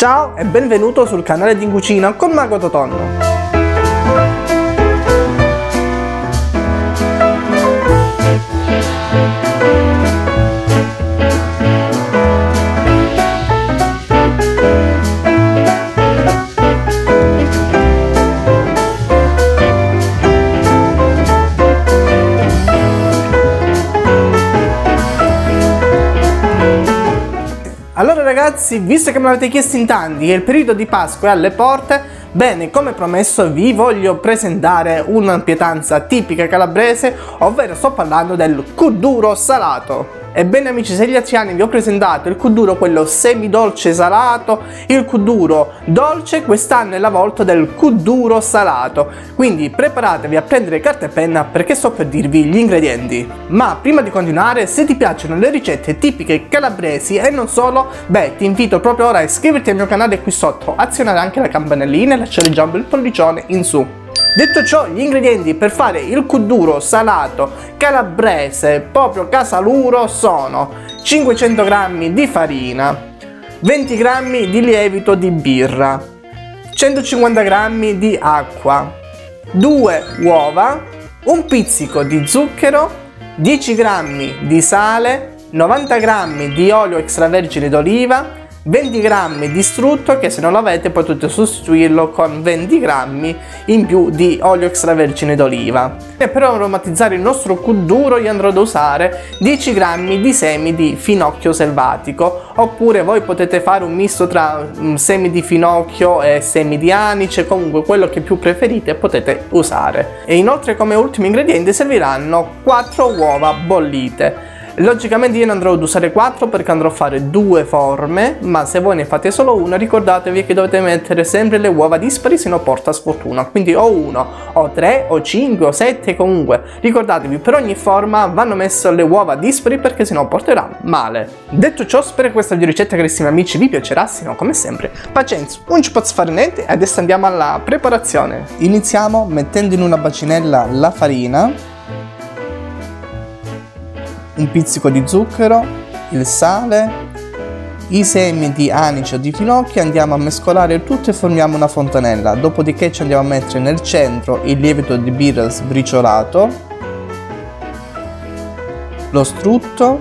Ciao e benvenuto sul canale di In Cucina con Mago Totonno. Ragazzi, visto che me l'avete chiesto in tanti che il periodo di Pasqua è alle porte, bene, come promesso vi voglio presentare una pietanza tipica calabrese, ovvero sto parlando del cuduro salato. Ebbene amici, se gli altri anni vi ho presentato il kuduro quello semidolce salato, il kuduro dolce, quest'anno è la volta del kuduro salato. Quindi preparatevi a prendere carta e penna perché sto per dirvi gli ingredienti. Ma prima di continuare, se ti piacciono le ricette tipiche calabresi e non solo, beh ti invito proprio ora a iscriverti al mio canale qui sotto, azionare anche la campanellina e lasciare già un bel pollicione in su. Detto ciò, gli ingredienti per fare il cuduro salato calabrese proprio casaluro sono 500 g di farina, 20 g di lievito di birra, 150 g di acqua, 2 uova, un pizzico di zucchero, 10 g di sale, 90 g di olio extravergine d'oliva, 20 grammi di strutto che se non l'avete potete sostituirlo con 20 grammi in più di olio extravergine d'oliva. E per aromatizzare il nostro cuduro io andrò ad usare 10 grammi di semi di finocchio selvatico oppure voi potete fare un misto tra mm, semi di finocchio e semi di anice comunque quello che più preferite potete usare. E inoltre come ultimo ingrediente serviranno 4 uova bollite Logicamente io ne andrò ad usare 4 perché andrò a fare due forme, ma se voi ne fate solo una ricordatevi che dovete mettere sempre le uova dispari se no porta sfortuna. Quindi o 1, o 3, o 5, o 7 comunque. Ricordatevi per ogni forma vanno messe le uova dispari perché sennò porterà male. Detto ciò spero che questa ricetta carissimi amici vi piacerà, se no come sempre pazienza, non ci posso fare niente adesso andiamo alla preparazione. Iniziamo mettendo in una bacinella la farina un pizzico di zucchero, il sale, i semi di anice o di finocchio, andiamo a mescolare tutto e formiamo una fontanella, dopodiché ci andiamo a mettere nel centro il lievito di birra sbriciolato, lo strutto,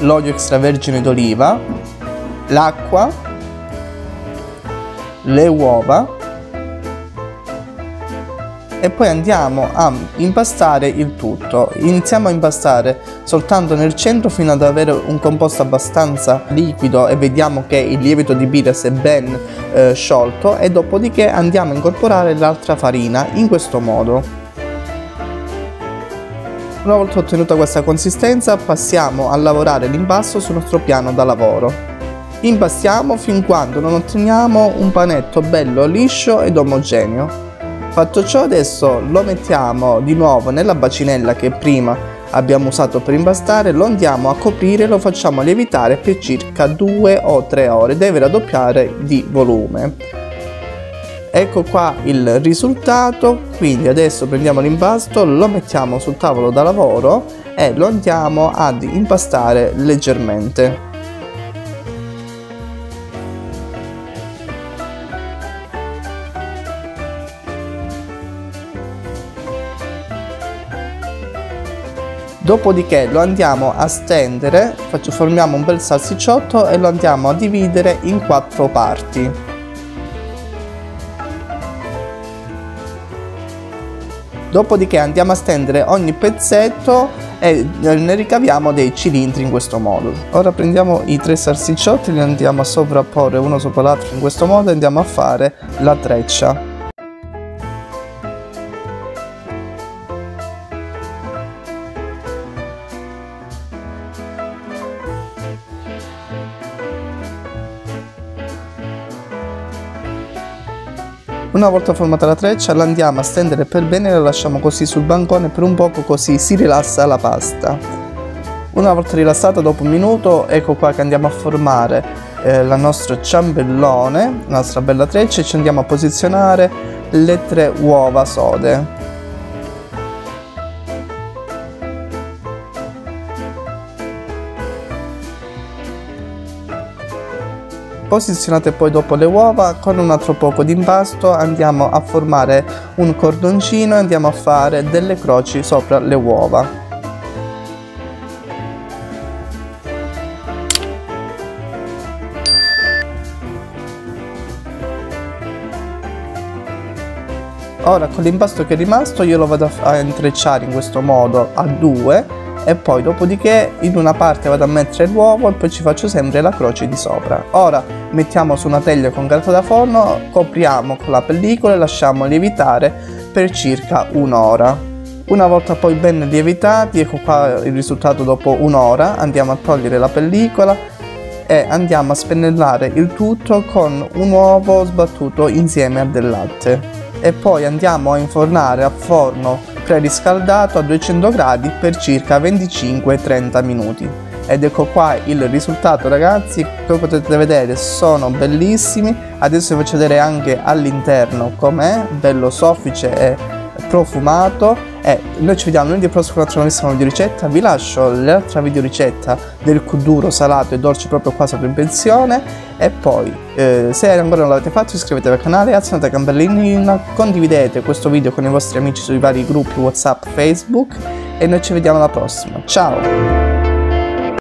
l'olio extravergine d'oliva, l'acqua, le uova e poi andiamo a impastare il tutto. Iniziamo a impastare soltanto nel centro fino ad avere un composto abbastanza liquido e vediamo che il lievito di birra si è ben eh, sciolto e dopodiché andiamo a incorporare l'altra farina in questo modo. Una volta ottenuta questa consistenza passiamo a lavorare l'impasto sul nostro piano da lavoro. Impastiamo fin quando non otteniamo un panetto bello liscio ed omogeneo. Fatto ciò adesso lo mettiamo di nuovo nella bacinella che prima abbiamo usato per impastare, lo andiamo a coprire e lo facciamo lievitare per circa 2 o 3 ore, deve raddoppiare di volume. Ecco qua il risultato, quindi adesso prendiamo l'impasto, lo mettiamo sul tavolo da lavoro e lo andiamo ad impastare leggermente. Dopodiché lo andiamo a stendere, faccio, formiamo un bel salsicciotto e lo andiamo a dividere in quattro parti. Dopodiché andiamo a stendere ogni pezzetto e ne ricaviamo dei cilindri in questo modo. Ora prendiamo i tre salsicciotti, li andiamo a sovrapporre uno sopra l'altro in questo modo e andiamo a fare la treccia. Una volta formata la treccia la andiamo a stendere per bene e la lasciamo così sul bancone per un poco così si rilassa la pasta. Una volta rilassata dopo un minuto ecco qua che andiamo a formare eh, la nostra ciambellone, la nostra bella treccia e ci andiamo a posizionare le tre uova sode. Posizionate poi dopo le uova con un altro poco di impasto andiamo a formare un cordoncino e andiamo a fare delle croci sopra le uova. Ora con l'impasto che è rimasto io lo vado a intrecciare in questo modo a due e poi dopodiché in una parte vado a mettere l'uovo e poi ci faccio sempre la croce di sopra. Ora mettiamo su una teglia con carta da forno, copriamo con la pellicola e lasciamo lievitare per circa un'ora. Una volta poi ben lievitati, ecco qua il risultato dopo un'ora, andiamo a togliere la pellicola e andiamo a spennellare il tutto con un uovo sbattuto insieme a del latte e poi andiamo a infornare a forno preriscaldato a 200 gradi per circa 25-30 minuti. Ed ecco qua il risultato ragazzi come potete vedere sono bellissimi. Adesso vi faccio vedere anche all'interno com'è bello soffice e profumato. E noi ci vediamo lunedì prossimo con un'altra nuovissima video ricetta vi lascio l'altra video ricetta del kuduro salato e dolce proprio qua sopra in pensione. E poi eh, se ancora non l'avete fatto iscrivetevi al canale azionate la campanellina condividete questo video con i vostri amici sui vari gruppi whatsapp facebook. E noi ci vediamo alla prossima. Ciao